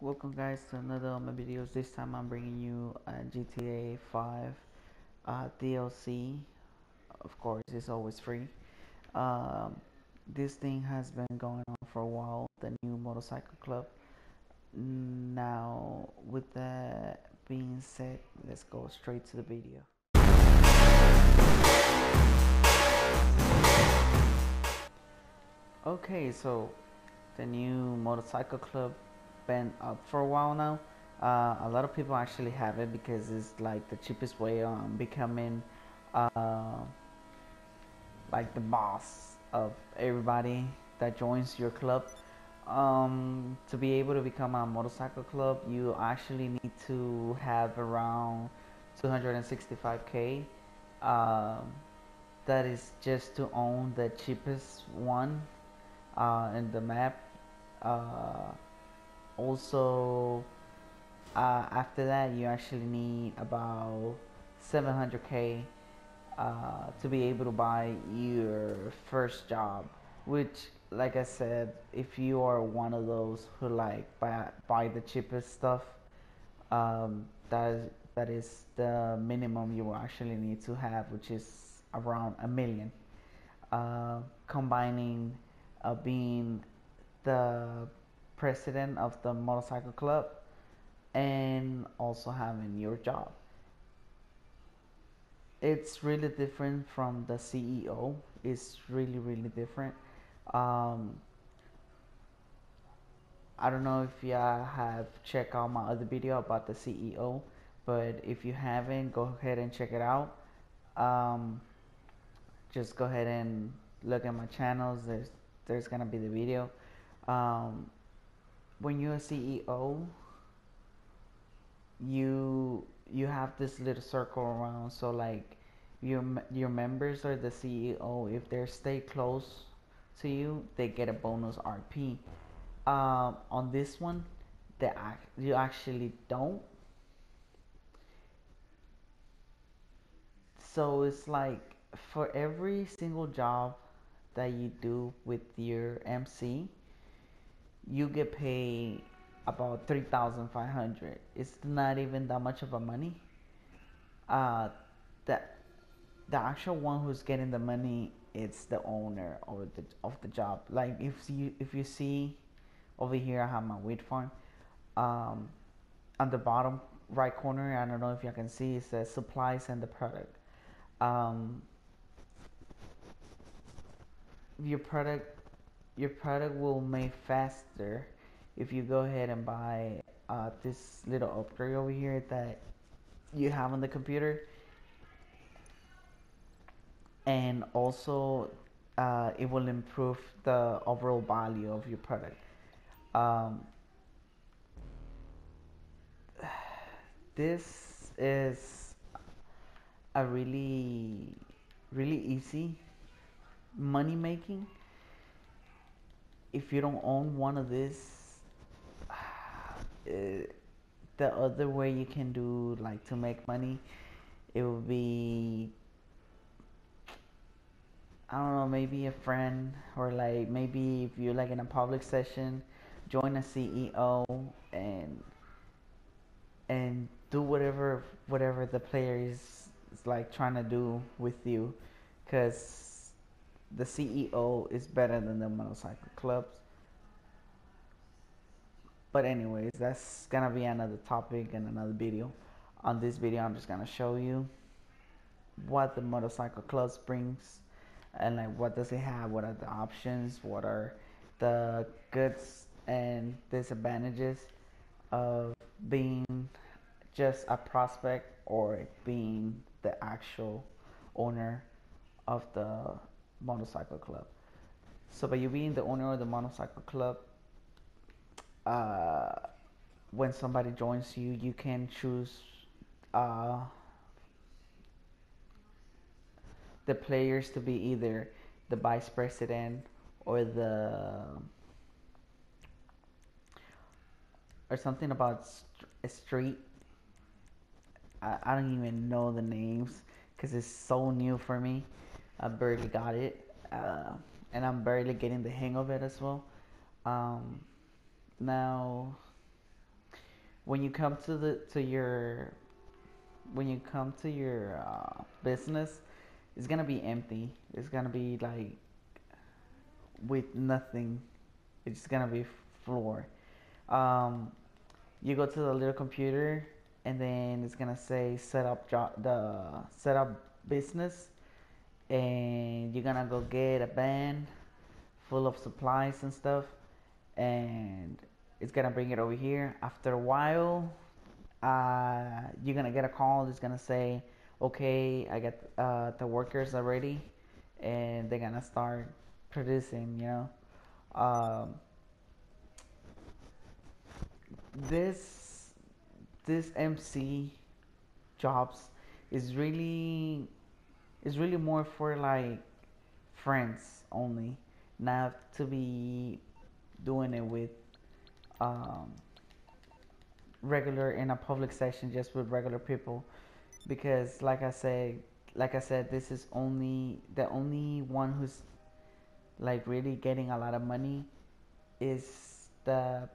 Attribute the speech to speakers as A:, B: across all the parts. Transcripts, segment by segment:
A: welcome guys to another of my videos. This time i'm bringing you a gta 5 uh, dlc of course it's always free. Um, this thing has been going on for a while the new motorcycle club. Now with that being said let's go straight to the video. Okay so the new motorcycle club been up for a while now. Uh, a lot of people actually have it because it's like the cheapest way on becoming uh, like the boss of everybody that joins your club. Um, to be able to become a motorcycle club, you actually need to have around 265k. Um, that is just to own the cheapest one uh, in the map. Also uh, after that you actually need about 700k uh, to be able to buy your first job which like I said if you are one of those who like buy, buy the cheapest stuff um, that is, that is the minimum you will actually need to have which is around a million. Uh, combining uh, being the president of the motorcycle club and also having your job. It's really different from the CEO. It's really, really different. Um, I don't know if you have checked out my other video about the CEO, but if you haven't, go ahead and check it out. Um, just go ahead and look at my channels. There's there's gonna be the video. Um, when you're a CEO, you you have this little circle around. So like your your members are the CEO. If they stay close to you, they get a bonus RP. Um, on this one, that you actually don't. So it's like for every single job that you do with your MC, you get paid about 3500 it's not even that much of a money. Uh that the actual one who's getting the money it's the owner of the of the job. Like if you if you see over here i have my weed farm um on the bottom right corner i don't know if you can see it says supplies and the product. Um your product your product will make faster if you go ahead and buy uh, this little upgrade over here that you have on the computer. And also uh, it will improve the overall value of your product. Um, this is a really really easy money making if you don't own one of these uh, the other way you can do like to make money it would be I don't know, maybe a friend or like maybe if you're like in a public session, join a CEO and and do whatever whatever the player is, is like trying to do with you, because the CEO is better than the motorcycle clubs. But anyways, that's gonna be another topic and another video. On this video, I'm just gonna show you what the motorcycle clubs brings and like what does it have, what are the options, what are the goods and disadvantages of being just a prospect or being the actual owner of the motorcycle club. So by you being the owner of the motorcycle club, uh, when somebody joins you, you can choose uh, the players to be either the vice president or the or something about a street. I, I don't even know the names because it's so new for me. I barely got it, uh, and I'm barely getting the hang of it as well. Um, now, when you come to the to your when you come to your uh, business, it's gonna be empty. It's gonna be like with nothing. It's gonna be floor. Um, you go to the little computer, and then it's gonna say set up job the set up business, and you're gonna go get a van full of supplies and stuff, and it's gonna bring it over here. After a while, uh, you're gonna get a call. It's gonna say, "Okay, I got uh, the workers already and they're gonna start producing." You know, um, this this MC jobs is really is really more for like friends only, not to be doing it with um, regular in a public session just with regular people. Because like I said like I said this is only the only one who's like really getting a lot of money is the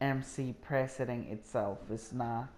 A: MC president itself. It's not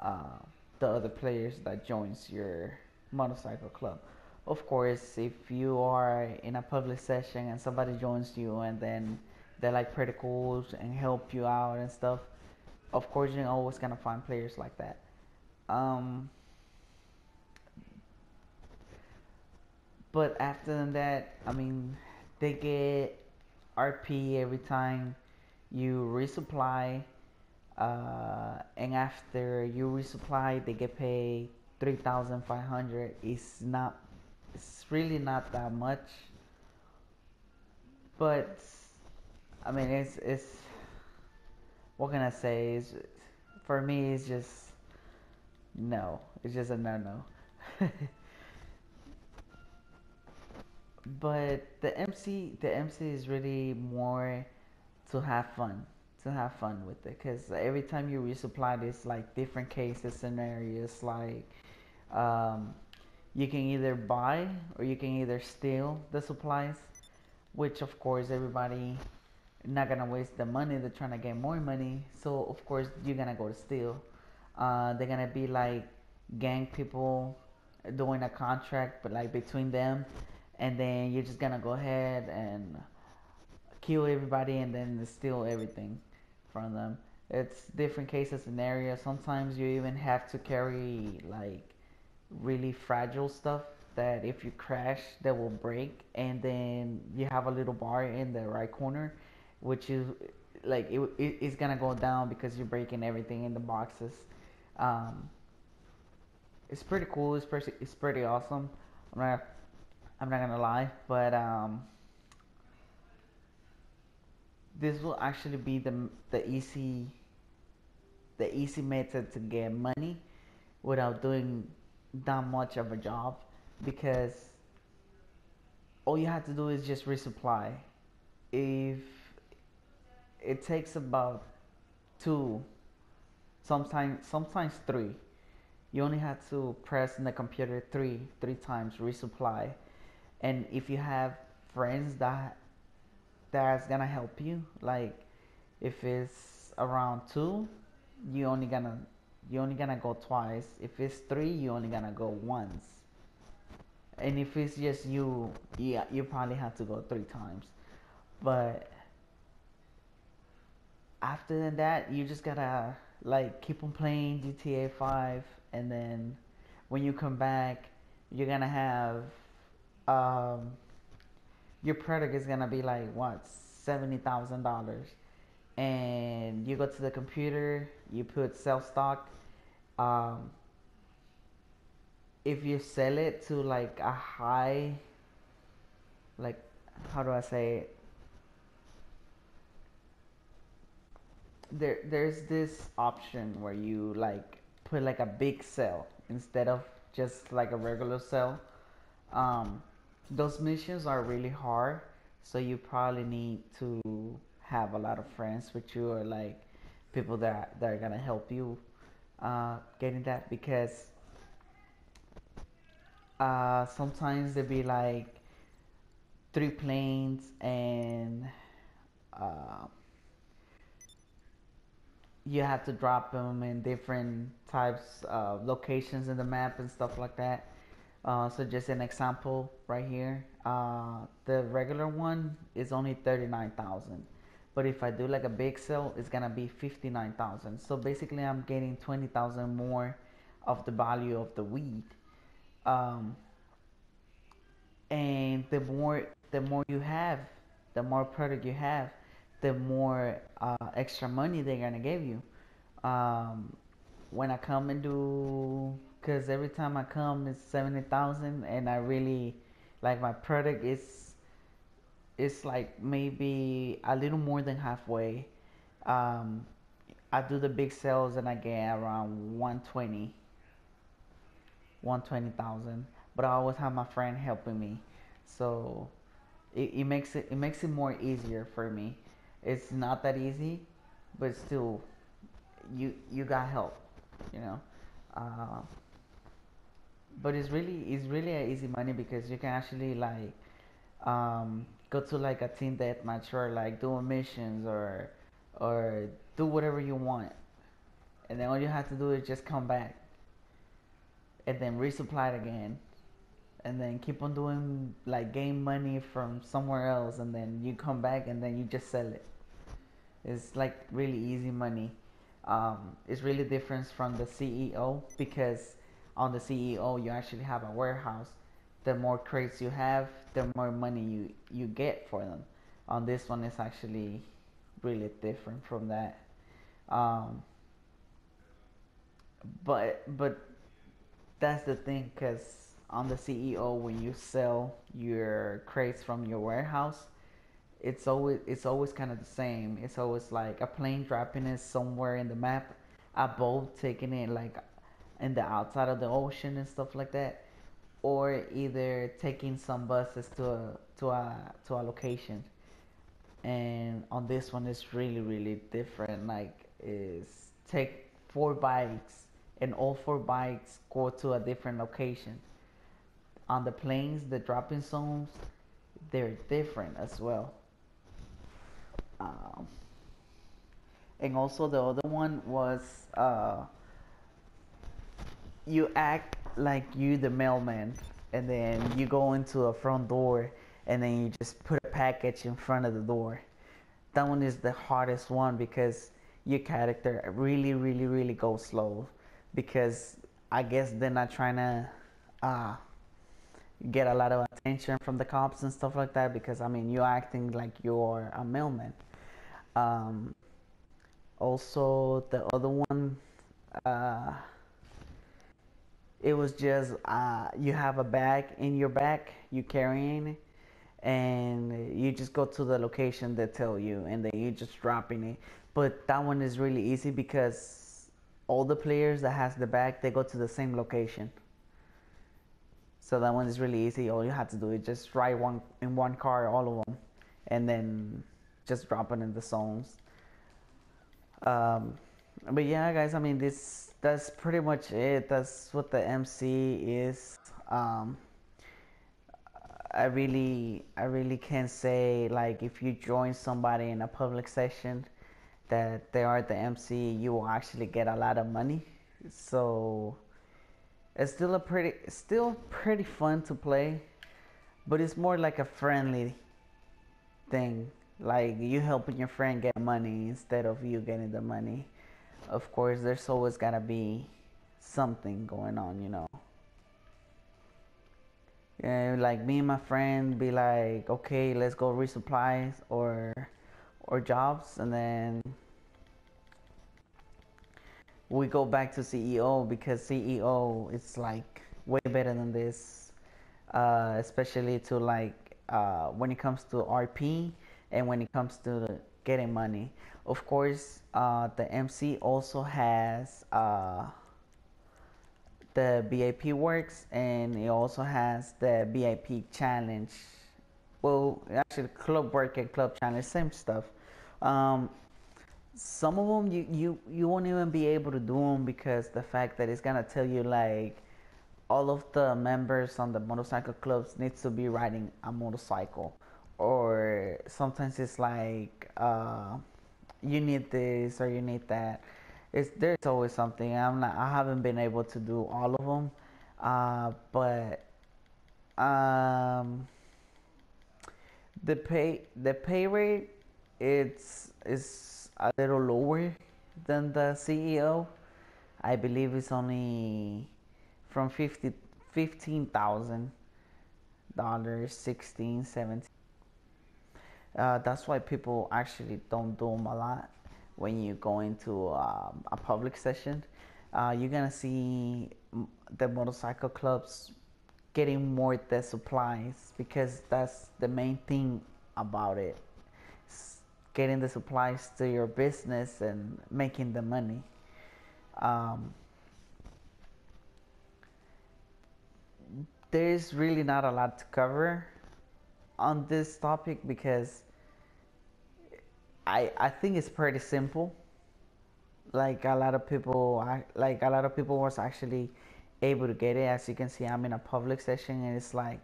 A: uh, the other players that joins your motorcycle club of course if you are in a public session and somebody joins you and then they're like pretty cool and help you out and stuff of course you're always gonna find players like that. Um, but after that, I mean, they get RP every time you resupply, uh, and after you resupply, they get paid three thousand five hundred. is not, it's really not that much, but I mean, it's it's what can I say? Is for me, it's just no. It's just a no no. but the MC, the MC is really more to have fun, to have fun with it. Because every time you resupply, there's like different cases, scenarios. Like um, you can either buy or you can either steal the supplies, which of course everybody not gonna waste the money. They're trying to get more money, so of course you're gonna go to steal. Uh, they're gonna be like gang people doing a contract, but like between them, and then you're just gonna go ahead and kill everybody and then steal everything from them. It's different cases scenarios. Sometimes you even have to carry like really fragile stuff that if you crash that will break and then you have a little bar in the right corner which is like it, it, it's gonna go down because you're breaking everything in the boxes. Um, it's pretty cool. It's pretty it's pretty awesome. I'm not I'm not gonna lie, but um, this will actually be the the easy the easy method to get money without doing that much of a job because all you have to do is just resupply. If it takes about two, sometimes sometimes three. You only have to press in the computer three three times resupply, and if you have friends that that's gonna help you, like if it's around two, you only gonna you only gonna go twice. If it's three, you're only gonna go once. And if it's just you, yeah, you probably have to go three times. But after that, you just gotta like keep on playing GTA 5, and then when you come back, you're gonna have um, your product is gonna be like what seventy thousand dollars, and you go to the computer, you put sell stock. Um, if you sell it to like a high, like how do I say it? there there's this option where you like put like a big cell instead of just like a regular cell. Um, those missions are really hard, so you probably need to have a lot of friends with you or like people that that are gonna help you uh, getting that because uh, sometimes there be like three planes and uh, you have to drop them in different types of locations in the map and stuff like that. Uh, so just an example right here. Uh, the regular one is only 39,000. But if I do like a big sale, it's gonna be 59,000. So basically I'm getting 20,000 more of the value of the weed. Um, and the more the more you have, the more product you have, the more uh, extra money they're gonna give you. Um, when I come and do, cause every time I come it's seventy thousand, and I really like my product is, it's like maybe a little more than halfway. Um, I do the big sales and I get around 120, 120,000. But I always have my friend helping me, so it, it makes it it makes it more easier for me. It's not that easy, but still, you you got help, you know. Uh, but it's really it's really easy money because you can actually like um, go to like a team deathmatch or like do missions or or do whatever you want, and then all you have to do is just come back and then resupply it again and then keep on doing like gain money from somewhere else and then you come back and then you just sell it. It's like really easy money. Um, it's really different from the ceo because on the ceo you actually have a warehouse the more crates you have the more money you you get for them. On this one it's actually really different from that. Um, but but that's the thing because on the CEO when you sell your crates from your warehouse, it's always it's always kind of the same. It's always like a plane dropping it somewhere in the map, a boat taking it like in the outside of the ocean and stuff like that, or either taking some buses to a to a to a location. And on this one, it's really really different. Like is take four bikes and all four bikes go to a different location on the planes, the dropping zones, they're different as well. Um, and also the other one was uh, you act like you the mailman, and then you go into a front door, and then you just put a package in front of the door. That one is the hardest one because your character really, really, really goes slow because I guess they're not trying to. Uh, get a lot of attention from the cops and stuff like that because I mean you're acting like you're a mailman. Um, also, the other one, uh, it was just uh, you have a bag in your back, you carrying it, and you just go to the location they tell you, and then you just dropping it. But that one is really easy because all the players that has the bag, they go to the same location. So that one is really easy. All you have to do is just ride one in one car, all of them, and then just drop it in the zones. Um, but yeah, guys, I mean, this that's pretty much it. That's what the MC is. Um, I really, I really can't say like if you join somebody in a public session that they are the MC, you will actually get a lot of money. So it's still a pretty, still pretty fun to play, but it's more like a friendly thing. Like you helping your friend get money instead of you getting the money. Of course, there's always gotta be something going on, you know. Like me and my friend be like, okay, let's go resupply or or jobs, and then we go back to CEO because CEO is like way better than this, uh, especially to like uh, when it comes to RP and when it comes to getting money. Of course, uh, the MC also has uh, the VIP works and it also has the VIP challenge. Well, actually, club work and club challenge, same stuff. Um, some of them you, you you won't even be able to do them because the fact that it's gonna tell you like all of the members on the motorcycle clubs needs to be riding a motorcycle or sometimes it's like uh, you need this or you need that it's there's always something. I'm not. I haven't been able to do all of them, uh, but um, the pay the pay rate it's is a little lower than the CEO. I believe it's only from 50 15,000 dollars 16 17 uh, that's why people actually don't do them a lot when you go into um, a public session. Uh, you're gonna see the motorcycle clubs getting more the supplies because that's the main thing about it. Getting the supplies to your business and making the money. Um, there's really not a lot to cover on this topic because I I think it's pretty simple. Like a lot of people, I, like a lot of people was actually able to get it. As you can see, I'm in a public session, and it's like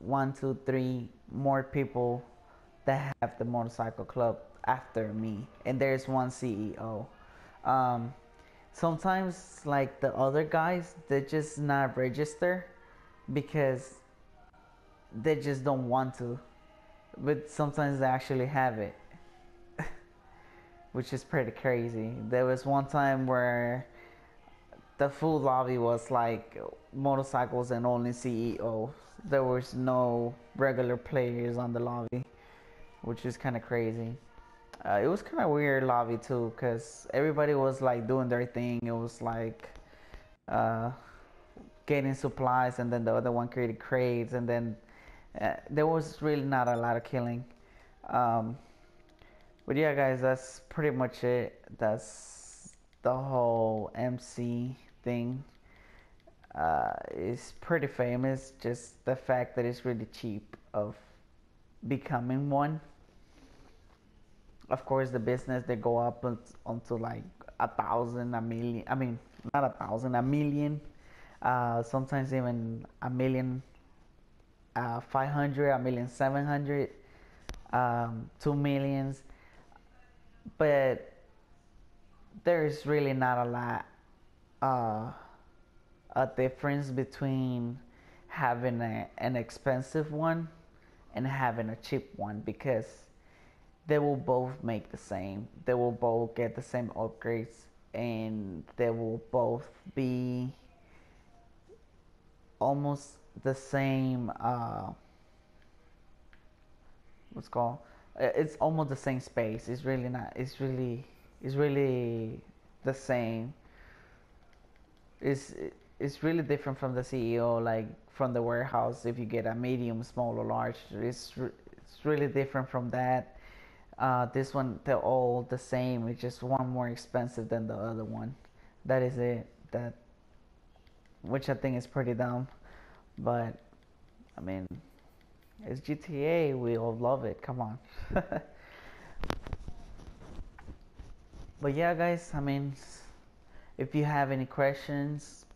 A: one, two, three more people that have the motorcycle club after me, and there's one CEO. Um, sometimes like the other guys they just not register because they just don't want to. But sometimes they actually have it. Which is pretty crazy. There was one time where the full lobby was like motorcycles and only ceos there was no regular players on the lobby which is kind of crazy. Uh, it was kind of weird lobby too, cause everybody was like doing their thing. It was like uh, getting supplies, and then the other one created crates, and then uh, there was really not a lot of killing. Um, but yeah, guys, that's pretty much it. That's the whole MC thing. Uh, it's pretty famous. Just the fact that it's really cheap of becoming one of course the business they go up onto like a thousand a million i mean not a thousand a million uh, sometimes even a million uh, 500 a million 700 um, 2 millions but there's really not a lot uh, a difference between having a, an expensive one and having a cheap one because they will both make the same. They will both get the same upgrades and they will both be almost the same uh, what's called it's almost the same space it's really not it's really it's really the same it's it's really different from the ceo like from the warehouse if you get a medium small or large it's it's really different from that uh, this one, they're all the same. It's just one more expensive than the other one. That is it. That, which I think is pretty dumb, but I mean, it's GTA. We all love it. Come on. but yeah, guys. I mean, if you have any questions,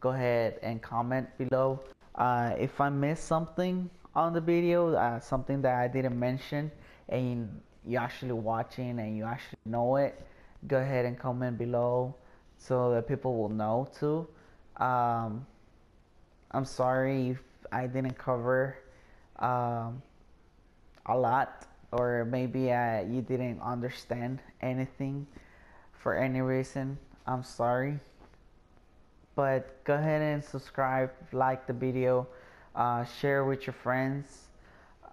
A: go ahead and comment below. Uh, if I missed something on the video, uh, something that I didn't mention, and you're actually watching and you actually know it, go ahead and comment below so that people will know too. Um, I'm sorry if I didn't cover um, a lot, or maybe uh, you didn't understand anything for any reason. I'm sorry. But go ahead and subscribe, like the video, uh, share with your friends.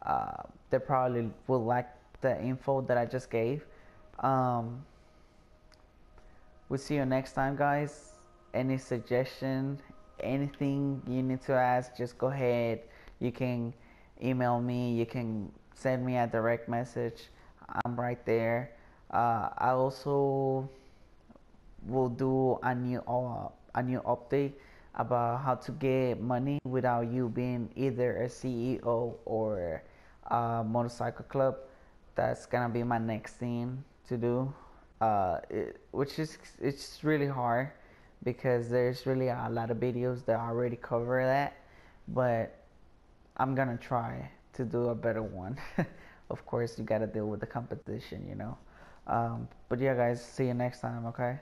A: Uh, they probably will like the info that I just gave. Um, we'll see you next time, guys. Any suggestion, anything you need to ask, just go ahead. You can email me. You can send me a direct message. I'm right there. Uh, I also will do a new uh, a new update about how to get money without you being either a CEO or a motorcycle club that's gonna be my next thing to do uh, it, which is it's really hard because there's really a lot of videos that already cover that but I'm gonna try to do a better one of course you gotta deal with the competition you know Um, but yeah, guys, see you next time. Okay.